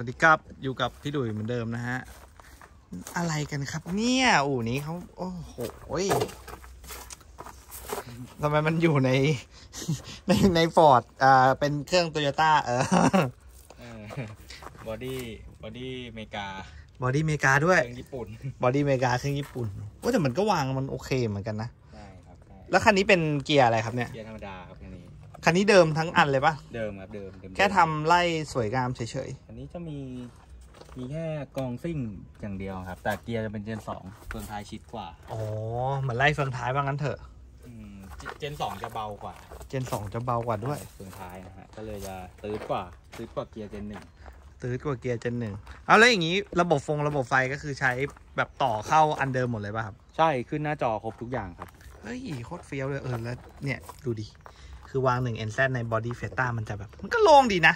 ตอนนี้กับอยู่กับพี่ดุยเหมือนเดิมนะฮะ อะไรกันครับเนี่ยอู่นี้เขาโอ้โหยทำไมมันอยู่ใน ในในฟอร์ดอ่าเป็นเครื่องโตโยต้าเออ body body อเมริกา body เมกาด้วยเครื่องญี่ปุ่น body เมกาเครื่องญี่ปุ่นว่าแต่มันก็วางมันโอเคเหมือนกันนะใช่ครับใช่แล้วคันนี้เป็นเกียร์อะไรครับเนี่ยเกียร์ธรรมดาครับคันนี้ คันนี้เดิมทั้งอันเลยปะเดิมครับเดิมเดิมแค่ทำไล่สวยงามเฉยอันนี้จะมีมีแค่กองซิ่งอย่างเดียวครับ แต่เกียร์จะเป็นเจนสองเฟืองท้ายชิดกว่าๆ อ๋อ เหมือนไล่เฟืองท้ายว่างั้นเถอะ อืมเจเจนสองจะเบากว่าเจนสองจะเบากว่าด้วย เฟืองท้ายนะฮะก็เลยจะตื้ดกว่าตื้ดกว่าเกียร์เจนหนึ่งตื้อกว่าเกียร์เจนหนึ่งเอาแล้วอย่างนี้ระบบฟงระบบไฟก็คือใช้แบบต่อเข้าอันเดิมหมดเลยป่ะครับ ใช่ขึ้นหน้าจอครบทุกอย่างครับ เฮ้ยโคตรเฟี้ยวเลยเออแล้วเนี่ยดูดิ คือวางหนึ่งเอ็นแซในบอดี้เฟต้ามันจะแบบ มันก็โล่งดีนะ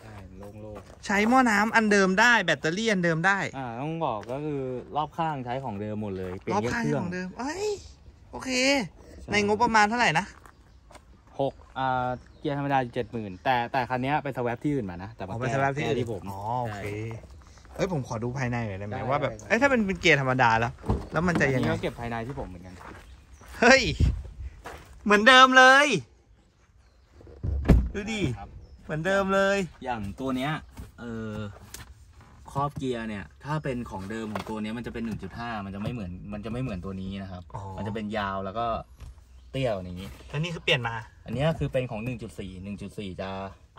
ใช่โล่งโล่งใช้หม้อน้ำอันเดิมได้แบตเตอรี่อันเดิมได้ อ่าต้องบอกก็คือรอบข้างใช้ของเดิมหมดเลยเปลี่ยรนอบแค่ข้างเครื่อขงองเดิมเอ้ยโอเคช่ในงบประมาณเท่าไหร่นะ หกอ่าเกียร์ธรรมดาเจ็ดหมื่นแต่แต่คันเนี้ยไปสวปที่อื่นมานะแต่อ๋มาอไปแก้สำหรับที่แก้อื่นที่ผม อ๋อโอเคใช่เอ้ยผมขอดูภายในหน่อยได้ไหมได้ว่าแบบ ได้เอ้ยถ้าเป็นเป็นเกียร์ธรรมดาแล้ว แล้วมันจะอันยังนี้ไง ก็เก็บภายในที่ผมเหมือนกัน เฮ้ย เหมือนเดิมเลย ดูดิ ครับ เหมือนเดิมเลย อย่างตัวเนี้ยเออครอบเกียร์เนี่ย ถ้าเป็นของเดิมของตัวเนี้ยมันจะเป็น 1.5 มันจะไม่เหมือน มันจะไม่เหมือนตัวนี้นะครับ อ๋อ มันจะเป็นยาวแล้วก็เตี้ยกว่านี้ แล้วนี่คือเปลี่ยนมา อันเนี้ยคือเป็นของ 1.4 1.4 จะ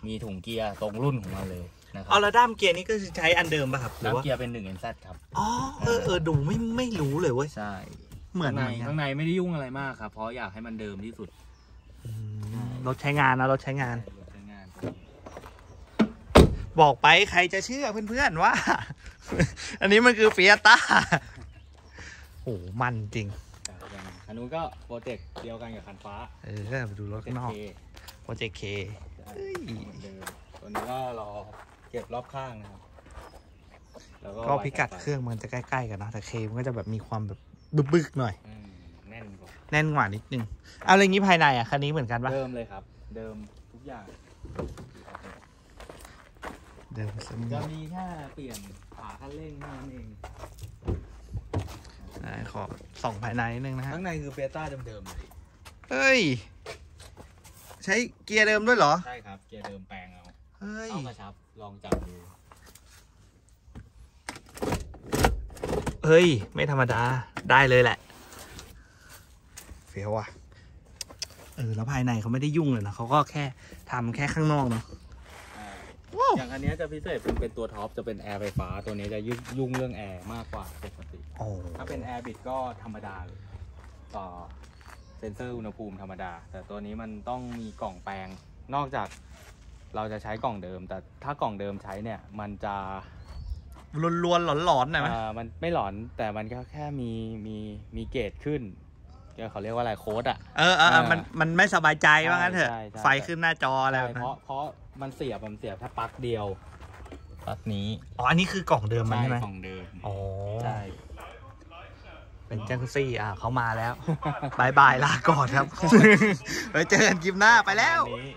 มีถุงเกียร์ตรงรุ่นของมันเลยนะครัเอาแล้วด้ามเกียร์นี่ก็คือใช้อันเดิมป่ะครับหรือน้ำว่าเกียร์เป็น1 NZ ครับ อ๋อเออเออดูไม่ไม่รู้เลยเว้ย ใช่เหมือนข้างเหมือนกันในข้างในไม่ได้ยุ่งอะไรมากครับ เพราะอยากให้มันเดิมที่สุดอืม รถใช้งานนะรถใช้งานใช้งาน บอกไปใครจะเชื่อเพื่อนๆว่า อันนี้มันคือเฟียต้าโอ้มันจริงแต่อย่างคันนู้นก็โปรเจกต์เดียวกันกับคันฟ้า เออไปดูรถเจ็ข้างนอกเคโปรเจกต์เคเฮ้ยเหมือนเดิมตัวนี้ก็รอเก็บรอบข้างนะครับ แล้วก็พิกัดเครื่องมันจะใกล้ๆกันนะแต่เคมันก็จะแบบมีความแบบบึกๆหน่อย อืม แน่นกว่าแน่นกว่านิดนึง เอาอะไรงี้ภายในอะคันนี้เหมือนกันปะเดิมเลยครับ เดิมทุกอย่างเดิมเสมจะอมีแค่เปลี่ยนขาคันเร่งเท่านั้นเองไหนขอส่องภายในนิดนึงนะฮะข้างในคือเฟต้าเดิมๆเลยเฮ้ย ใช้เกียร์เดิมด้วยเหรอ ใช่ครับ เกียร์เดิมแปลงเอาเฮ้ยเข้ากระชับ ลองจับดูเฮ้ย ไม่ธรรมดาได้เลยแหละ เฟี้ยวอะเออแล้วภายในเขาไม่ได้ยุ่งเลยนะเขาก็แค่ทำแค่ข้างนอกเนาะอ่าว้าวอย่างอันเนี้ยจะพิเศษเป็นเป็นตัว top จะเป็นแอร์ไฟฟ้าตัวนี้จะยุ่งยุ่งเรื่องแอร์มากกว่าปกติโอ้ถ้าเป็นแอร์บิดก็ธรรมดาเลยต่อเซ็นเซอร์อุณหภูมิธรรมดา แต่ตัวนี้มันต้องมีกล่องแปลงนอกจากเราจะใช้กล่องเดิม แต่ถ้ากล่องเดิมใช้เนี่ยมันจะลวนๆหลอนๆหน่อยไหมอ่ามันไม่หลอนแต่มันก็แค่มีมีมีเกรดขึ้นก็ เขาเรียกว่าอะไรโค้ดอะเออเออเอออ่ามัมันมันไม่สบายใจว่างั้นเถอะใช่ใช่ไฟขึ้นหน้าจออะไรใช่แบบนั้นเพราะเพราะมันเสียบมันเสียบแค่ปลั๊กเดียวปลั๊กนี้อ๋ออันนี้คือกล่องเดิมมันใช่ไหมกล่องเดิมอ๋อใช่เป็นจังซี่อะเขามาแล้วบายบายลาก่อนครับไว้เจอกันคลิปหน้าไปแล้วอันนี้